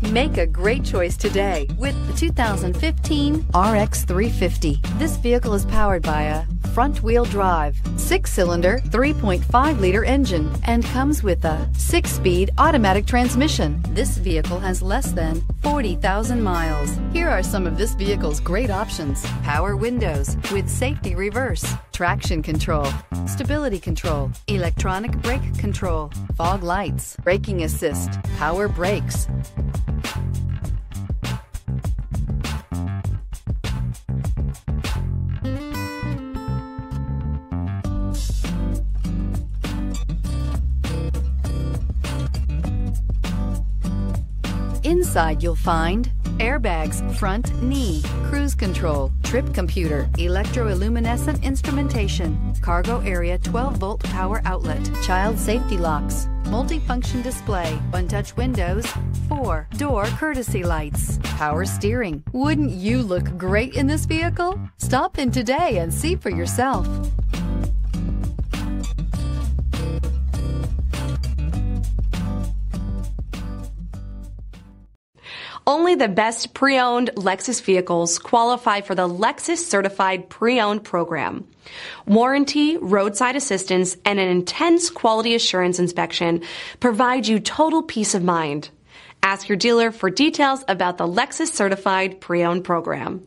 Make a great choice today with the 2015 RX 350. This vehicle is powered by a front wheel drive, six cylinder, 3.5 liter engine, and comes with a six speed automatic transmission. This vehicle has less than 40,000 miles. Here are some of this vehicle's great options power windows with safety reverse, traction control, stability control, electronic brake control, fog lights, braking assist, power brakes. Inside you'll find airbags, front knee, cruise control, trip computer, electroluminescent instrumentation, cargo area 12 volt power outlet, child safety locks, multifunction display, one touch windows, four door courtesy lights, power steering. Wouldn't you look great in this vehicle? Stop in today and see for yourself. Only the best pre-owned Lexus vehicles qualify for the Lexus Certified Pre-Owned program. Warranty, roadside assistance, and an intense quality assurance inspection provide you total peace of mind. Ask your dealer for details about the Lexus Certified Pre-Owned program.